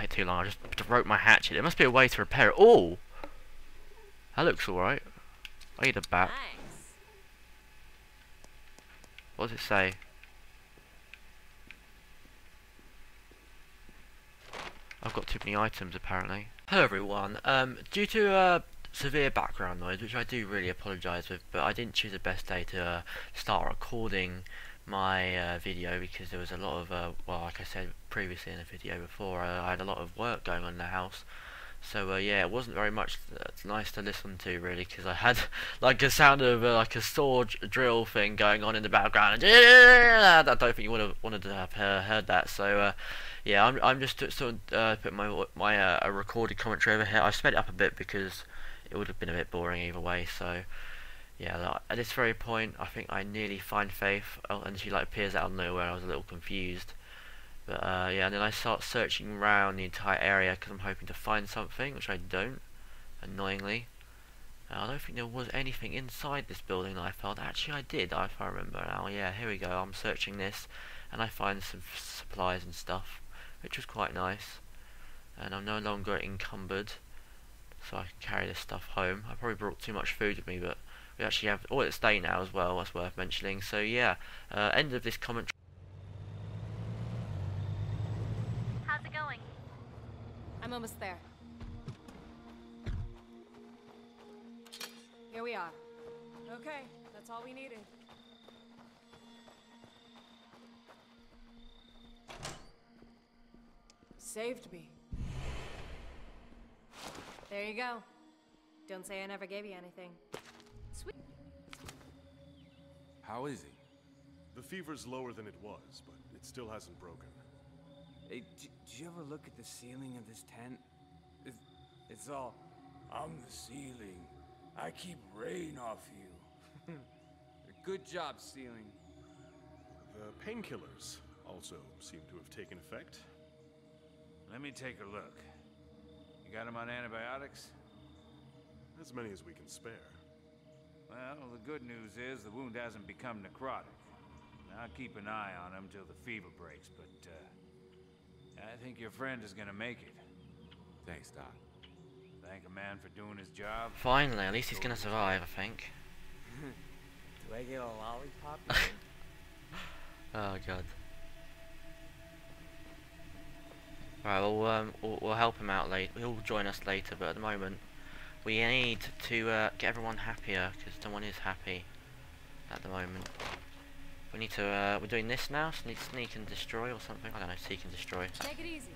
take too long. I just broke my hatchet. There must be a way to repair it. Oh! That looks alright. I need a bat. Nice. What does it say? I've got too many items apparently. Hello everyone. Um, due to uh, severe background noise, which I do really apologise with, but I didn't choose the best day to uh, start recording my uh, video because there was a lot of, uh, well, like I said previously in the video before, I had a lot of work going on in the house. So uh, yeah, it wasn't very much nice to listen to really because I had like a sound of uh, like a saw drill thing going on in the background. I don't think you would have wanted to have heard that. So uh, yeah, I'm I'm just sort of put my my recorded commentary over here. I sped it up a bit because it would have been a bit boring either way. So yeah, like, at this very point, I think I nearly find Faith, oh, and she like appears out of nowhere. I was a little confused. But uh, yeah, and then I start searching around the entire area because I'm hoping to find something, which I don't, annoyingly. Uh, I don't think there was anything inside this building that I found. Actually, I did, if I remember now. Yeah, here we go. I'm searching this, and I find some supplies and stuff, which was quite nice. And I'm no longer encumbered, so I can carry this stuff home. I probably brought too much food with me, but we actually have all at stay now as well. That's worth mentioning. So yeah, uh, end of this commentary. How's it going? I'm almost there. Here we are. Okay, that's all we needed. Saved me. There you go. Don't say I never gave you anything. Sweet. How is he? The fever's lower than it was, but it still hasn't broken. Hey, d- did you ever look at the ceiling of this tent? It's, it's all, I'm the ceiling. I keep rain off you. Good job, ceiling. The painkillers also seem to have taken effect. Let me take a look. You got him on antibiotics? As many as we can spare. Well, the good news is the wound hasn't become necrotic. I'll keep an eye on him till the fever breaks, but uh, I think your friend is gonna make it. Thanks, Doc. Thank a man for doing his job. Finally, at least he's gonna survive, I think. Do I get a lollipop? Oh god. Right, well, um, we'll, we'll help him out later. He'll join us later, but at the moment, we need to uh, get everyone happier because no one is happy at the moment. We need to. Uh, we're doing this now. Sneak, sneak and destroy or something. I don't know. Seek and destroy. Take it easy.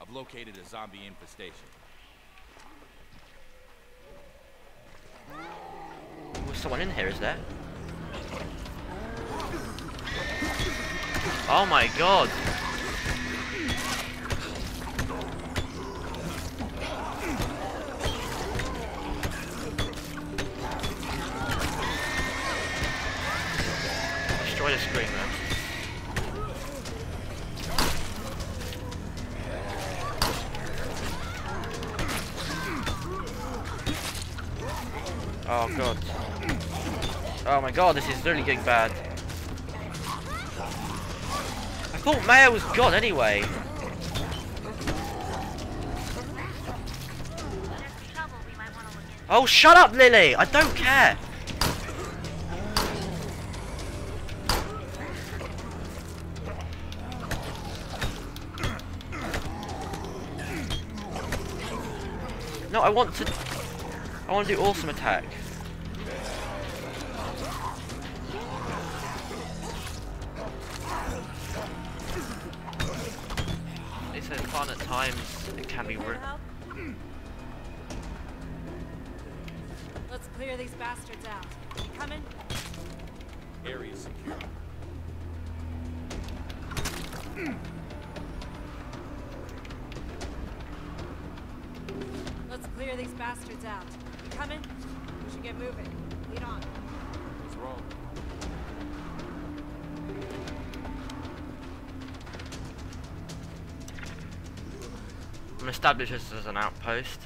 I've located a zombie infestation. There's someone in here, is there? Oh my god! Man. Oh god. Oh my god, this is really getting bad. I thought Maya was gone anyway. Oh, shut up, Lily! I don't care! No, I want to... I want to do awesome attack. It says fun at times, it can be... Need Re help? Let's clear these bastards out. You coming? Area secure. Let's clear these bastards out. You coming? We should get moving. Lead on. Let's roll. I'm established this as an outpost.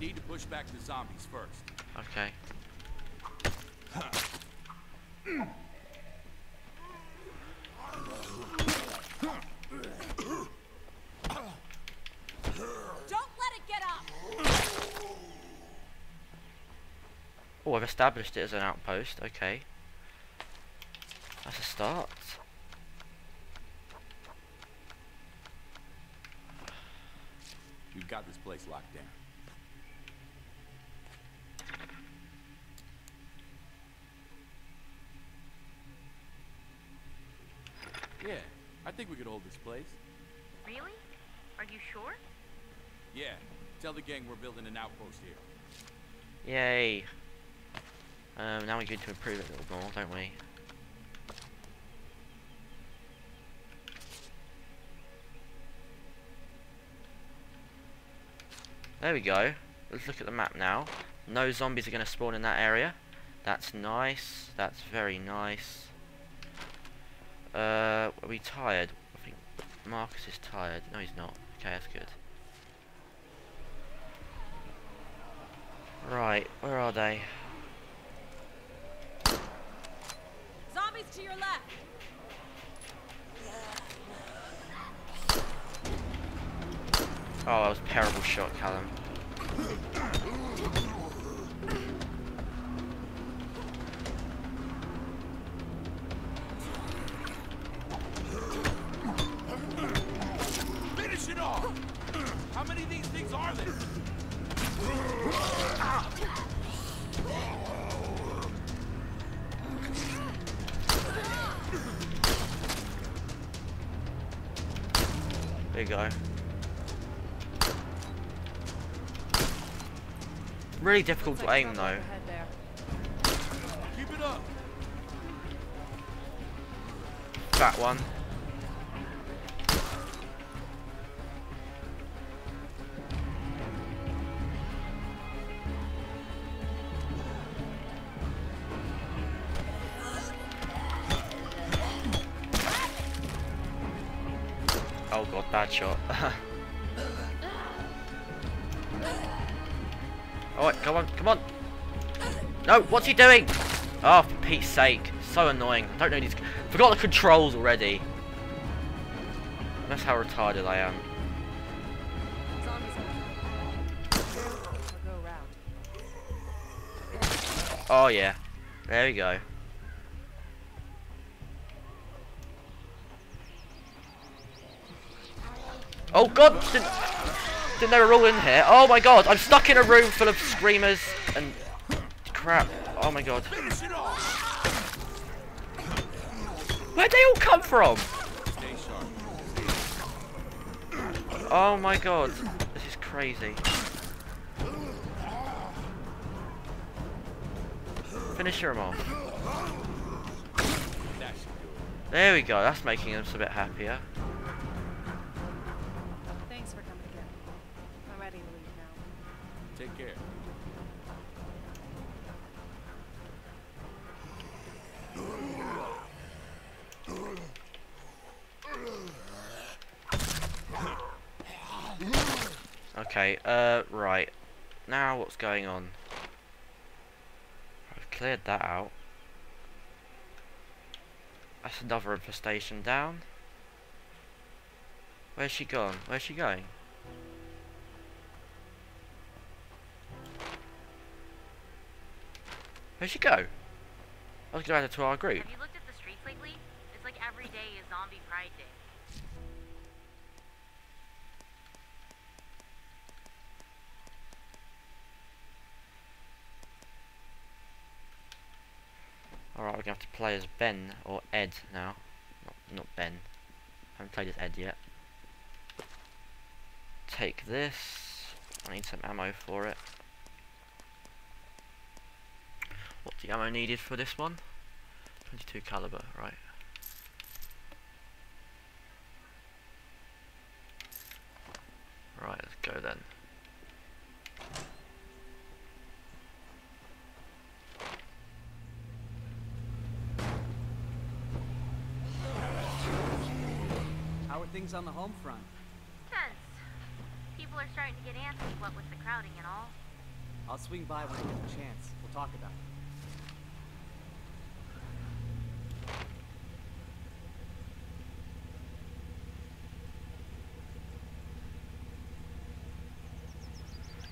Need to push back the zombies first. Okay. I've established it as an outpost. Okay. That's a start. You've got this place locked down. Yeah, I think we could hold this place. Really? Are you sure? Yeah, tell the gang we're building an outpost here. Yay. Um, now we need to improve it a little more, don't we? There we go. Let's look at the map now. No zombies are going to spawn in that area. That's nice. That's very nice. Uh, are we tired? I think Marcus is tired. No, he's not. Okay, that's good. Right, where are they? Zombies to your left! Oh, that was a terrible shot, Callum. Finish it off! How many of these things are there? There you go. Really difficult to aim though. Keep it up! That one. Oh god, bad shot. Alright, come on, come on! No, what's he doing? Oh, for Pete's sake. So annoying. I don't know these... Forgot the controls already. That's how retarded I am. Oh yeah. There we go. Oh god! Didn't, didn't they were all in here? Oh my god! I'm stuck in a room full of screamers and crap. Oh my god. Where'd they all come from? Oh my god. This is crazy. Finish them off. There we go. That's making us a bit happier. Okay, uh, right. Now what's going on? I've cleared that out. That's another infestation down. Where's she gone? Where's she going? Where'd she go? I was to add her to our group. Have you looked at the streets lately? It's like every day is Zombie Pride Day. Alright, we're gonna have to play as Ben or Ed now. Not, not Ben. haven't played as Ed yet. Take this. I need some ammo for it. What's the ammo needed for this one? 22 caliber. Right, let's go then. How are things on the home front? Tense. People are starting to get antsy, what with the crowding and all. I'll swing by when I get the chance. We'll talk about it.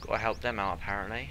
Gotta help them out apparently.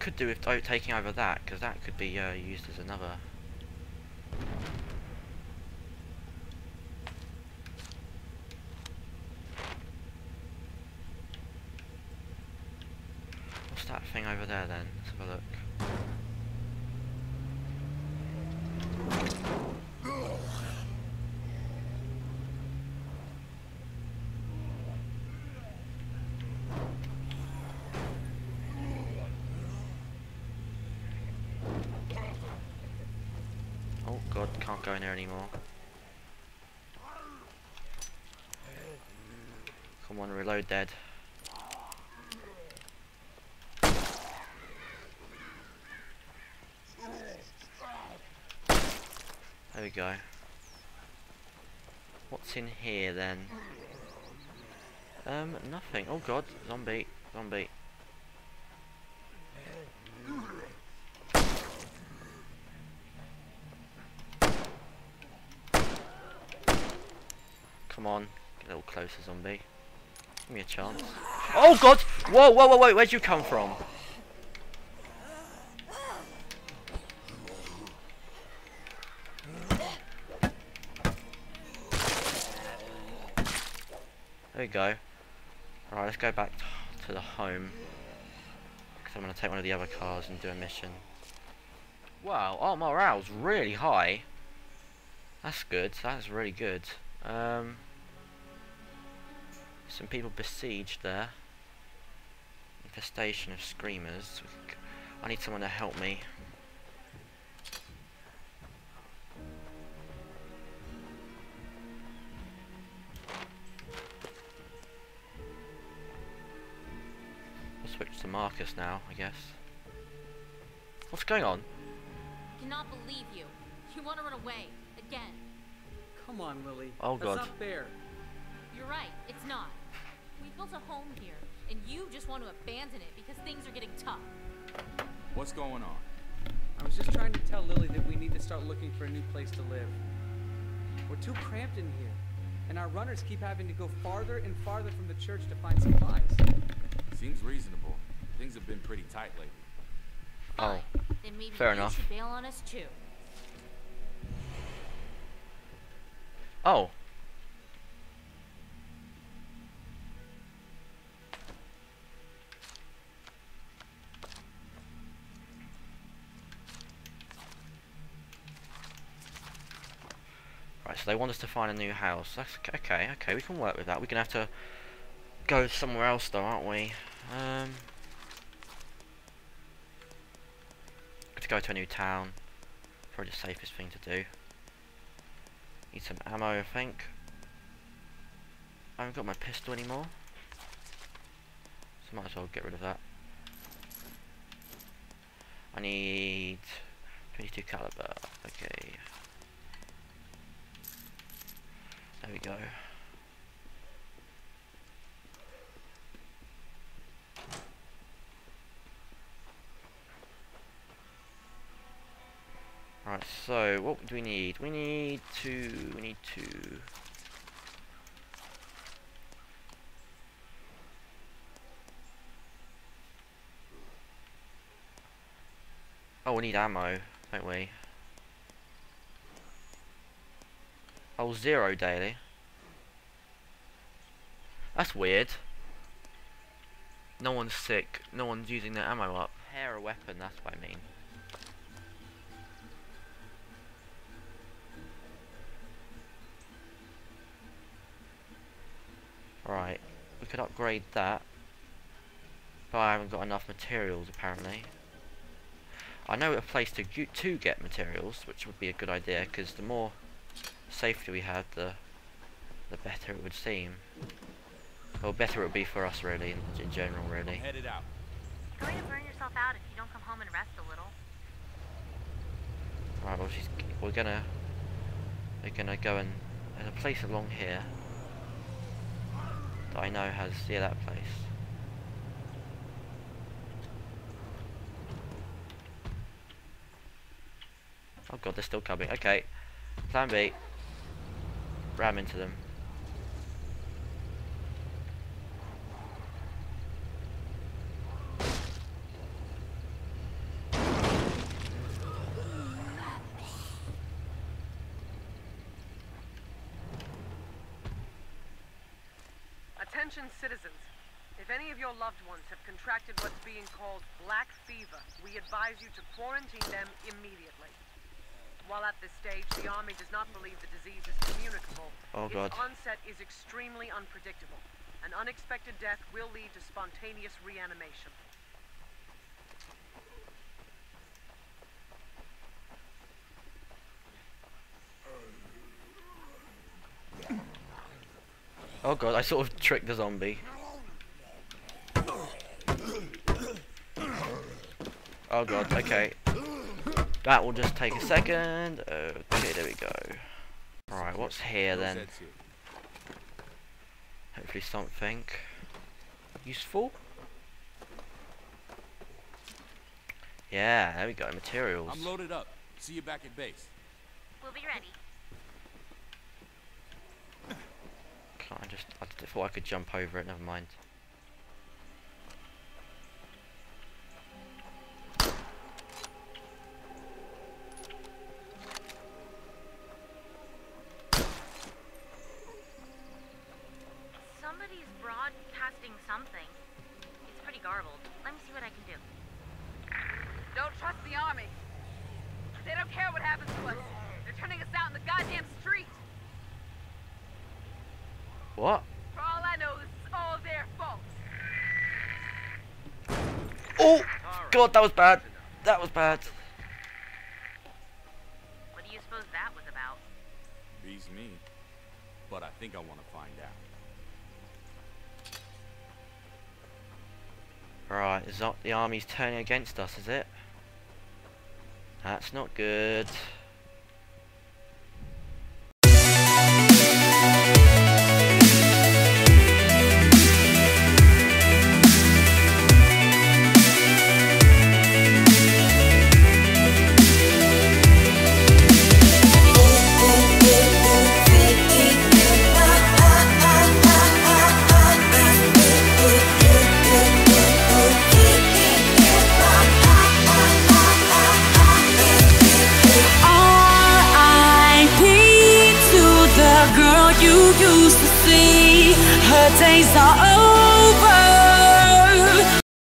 could do with taking over that, because that could be uh, used as another. What's that thing over there then? Let's have a look. Oh god, can't go in there anymore. Come on, reload dead. There we go. What's in here then? Um, nothing. Oh god, zombie, zombie. Come on, get a little closer, zombie. Give me a chance. Oh god! Whoa, whoa, whoa, wait, where'd you come from? There we go. Alright, let's go back to the home. Because I'm going to take one of the other cars and do a mission. Wow, oh, morale's really high. That's good, that's really good. Um, some people besieged there. Infestation of screamers. I need someone to help me. We'll switch to Marcus now, I guess. What's going on? I Cannot believe you. You want to run away. Again. Come on, Lily. Oh, That's God. not fair. You're right. It's not. We built a home here, and you just want to abandon it because things are getting tough. What's going on? I was just trying to tell Lily that we need to start looking for a new place to live. We're too cramped in here, and our runners keep having to go farther and farther from the church to find supplies. Seems reasonable. Things have been pretty tight lately. Oh, Then maybe fair enough. should bail on us too. oh. So they want us to find a new house. That's okay, okay, we can work with that. We're gonna have to go somewhere else though, aren't we? Um to go to a new town. Probably the safest thing to do. Need some ammo, I think. I haven't got my pistol anymore. So might as well get rid of that. I need 22 caliber. Okay. There we go. Right, so what do we need? We need to we need to Oh, we need ammo, don't we? Oh, zero daily. That's weird. No one's sick. No one's using their ammo up. Hair a weapon, that's what I mean. Right, we could upgrade that. But I haven't got enough materials apparently. I know a place to to get materials, which would be a good idea, because the more safety we had, the the better it would seem. Well, better it would be for us, really, in, in general, really. Headed out. You're going to burn yourself out if you don't come home and rest a little. Right, well, she's, we're gonna we're gonna go and there's a place along here that I know has yeah that place. Oh god, they're still coming. Okay, plan B. Ram into them. Attention citizens. If any of your loved ones have contracted what's being called black fever, we advise you to quarantine them immediately. While at this stage, the army does not believe the disease is communicable. Oh. Its onset is extremely unpredictable. An unexpected death will lead to spontaneous reanimation. Oh god, I sort of tricked the zombie. Oh god, okay. That will just take a second. Okay, there we go. Alright, what's here then? Hopefully something useful. Yeah, there we go, materials. I'm loaded up. See you back at base. We'll be ready. Can't I just, I just thought I could jump over it, never mind. Somebody's broadcasting something. It's pretty garbled. Let me see what I can do. Don't trust the army. They don't care what happens to us. They're turning us out in the goddamn street. What? For all I know, this is all their fault. Oh! God, that was bad. That was bad. What do you suppose that was about? Beats me. But I think I want to find out. Right, is that the army's turning against us, is it? That's not good.